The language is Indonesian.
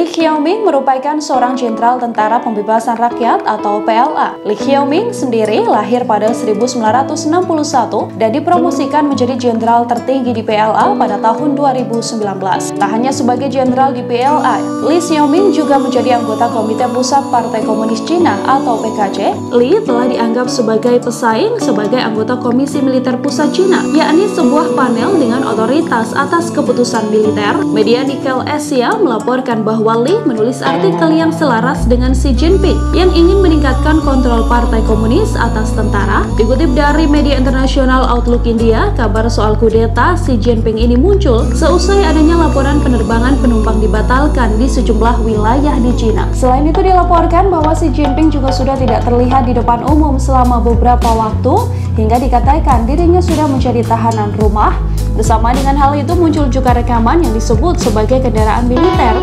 Li Xiaoming merupakan seorang jenderal tentara pembebasan rakyat atau PLA. Li Xiaoming sendiri lahir pada 1961 dan dipromosikan menjadi jenderal tertinggi di PLA pada tahun 2019. Tak hanya sebagai jenderal di PLA, Li Xiaoming juga menjadi anggota Komite Pusat Partai Komunis Cina atau PKC. Li telah dianggap sebagai pesaing sebagai anggota Komisi Militer Pusat Cina, yakni sebuah panel dengan otoritas atas keputusan militer. Media Nikel Asia melaporkan bahwa Wali menulis artikel yang selaras dengan Xi Jinping yang ingin meningkatkan kontrol Partai Komunis atas tentara. Dikutip dari media internasional Outlook India, kabar soal kudeta Xi Jinping ini muncul seusai adanya laporan penerbangan penumpang dibatalkan di sejumlah wilayah di Cina. Selain itu dilaporkan bahwa Xi Jinping juga sudah tidak terlihat di depan umum selama beberapa waktu hingga dikatakan dirinya sudah menjadi tahanan rumah. Bersama dengan hal itu muncul juga rekaman yang disebut sebagai kendaraan militer